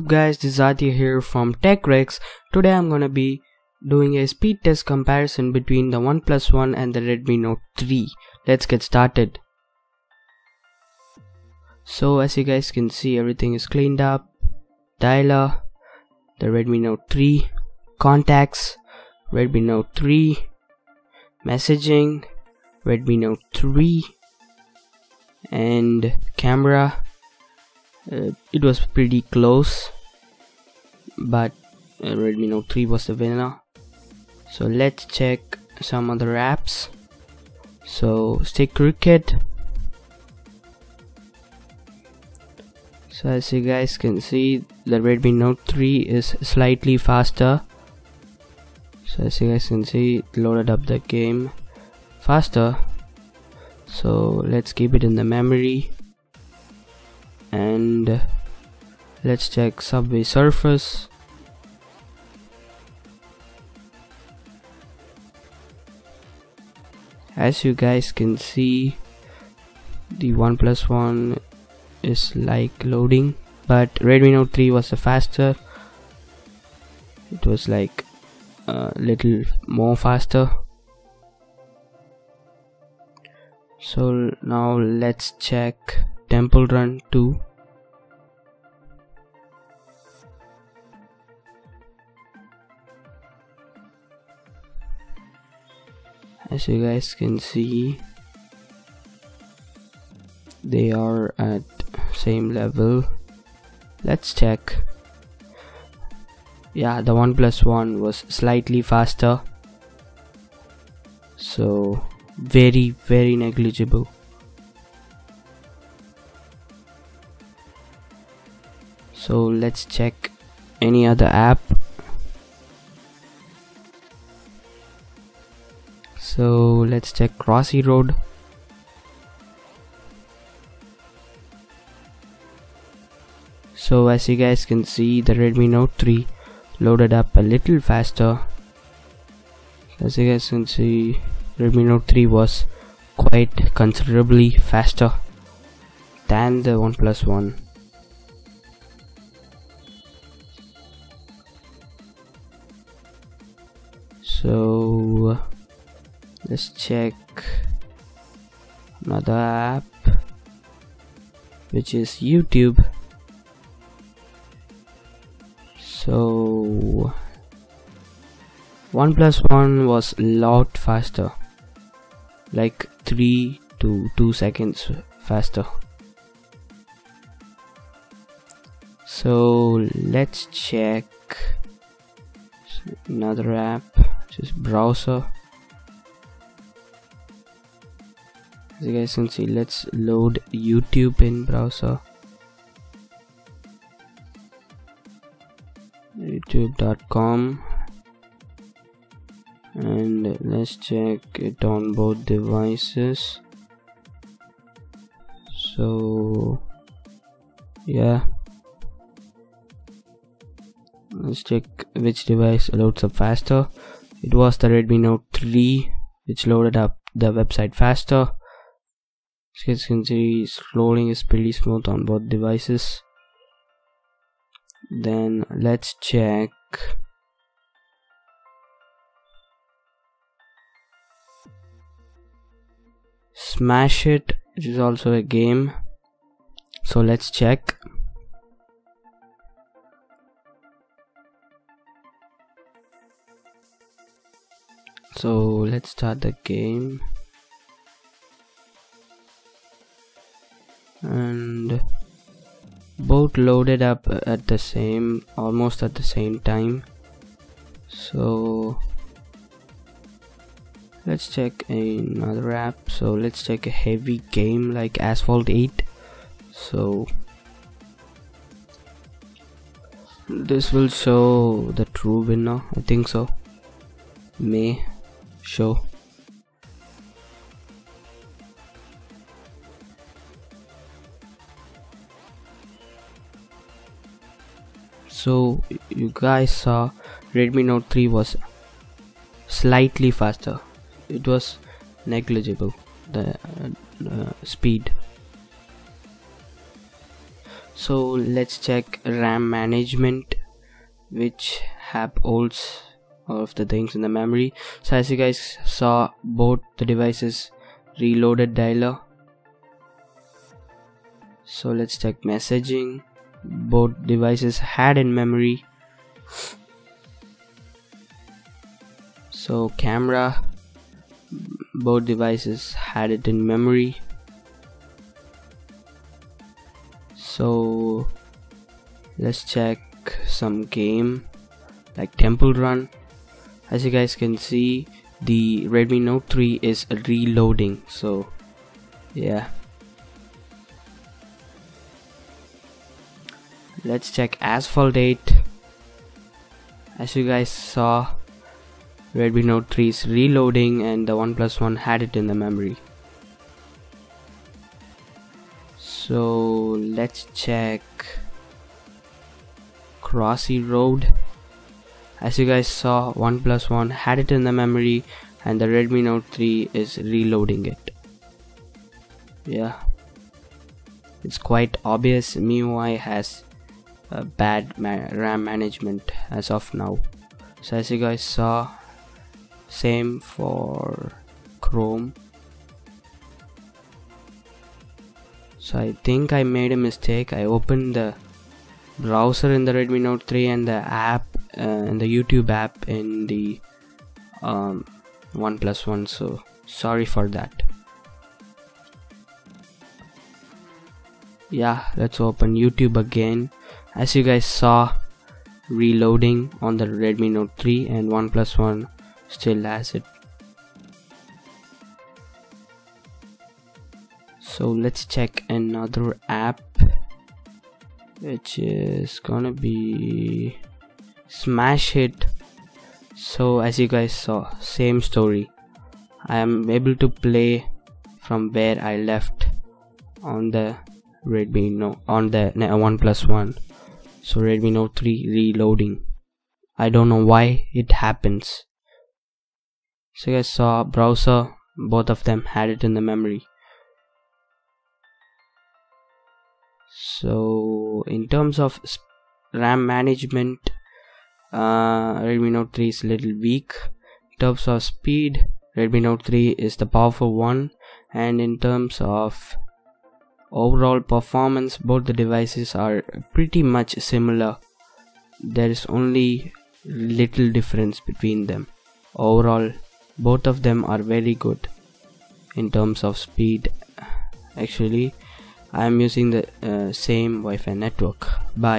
up guys, this is here from Tekhrix. Today I'm gonna be doing a speed test comparison between the OnePlus One and the Redmi Note 3. Let's get started. So as you guys can see everything is cleaned up. Dialer, the Redmi Note 3, contacts, Redmi Note 3, messaging, Redmi Note 3, and camera uh, it was pretty close but uh, Redmi Note 3 was the winner. So let's check some other apps. So stick cricket so as you guys can see the Redmi Note 3 is slightly faster. So as you guys can see it loaded up the game faster. So let's keep it in the memory. And let's check subway surfers as you guys can see the OnePlus One is like loading but Redmi Note 3 was faster. It was like a little more faster. So now let's check Temple Run 2 as you guys can see they are at same level. Let's check. Yeah the OnePlus One was slightly faster. So very very negligible. So let's check any other app so let's check Crossy Road. So as you guys can see the Redmi Note 3 loaded up a little faster. As you guys can see Redmi Note 3 was quite considerably faster than the OnePlus One. So let's check another app which is YouTube. So OnePlus One was a lot faster. Like 3 to 2 seconds faster. So let's check another app just browser as you guys can see let's load youtube in browser. Youtube.com and let's check it on both devices. So yeah. Let's check which device loads up faster. It was the redmi note 3 which loaded up the website faster as you can see scrolling is pretty smooth on both devices then let's check. Smash Hit which is also a game. So let's check. So let's start the game and both loaded up at the same almost at the same time. So let's check another app. So let's check a heavy game like asphalt 8 so this will show the true winner i think so. May show so you guys saw redmi note 3 was slightly faster. It was negligible the uh, uh, speed. So let's check RAM management which app holds all of the things in the memory. So as you guys saw both the devices reloaded dialer. So let's check messaging both devices had in memory. So camera both devices had it in memory. So let's check some game like temple run. As you guys can see the redmi note 3 is reloading so yeah let's check asphalt 8 as you guys saw redmi note 3 is reloading and the oneplus one had it in the memory. So let's check Crossy Road. As you guys saw OnePlus One had it in the memory and the Redmi Note 3 is reloading it. Yeah. It's quite obvious. MIUI has bad ma RAM management as of now. So as you guys saw same for Chrome. So I think I made a mistake. I opened the browser in the Redmi Note 3 and the app uh, and the YouTube app in the um, OnePlus One so sorry for that. Yeah let's open YouTube again as you guys saw reloading on the Redmi Note 3 and OnePlus One still has it. So let's check another app which is gonna be smash hit. So as you guys saw same story. I am able to play from where I left on the Redmi no on the OnePlus One so Redmi Note 3 reloading. I don't know why it happens. So you guys saw browser both of them had it in the memory. So in terms of RAM management uh, Redmi Note 3 is a little weak. In terms of speed Redmi Note 3 is the powerful one. And in terms of overall performance both the devices are pretty much similar there is only little difference between them overall both of them are very good in terms of speed actually I am using the uh, same Wi-Fi network. Bye.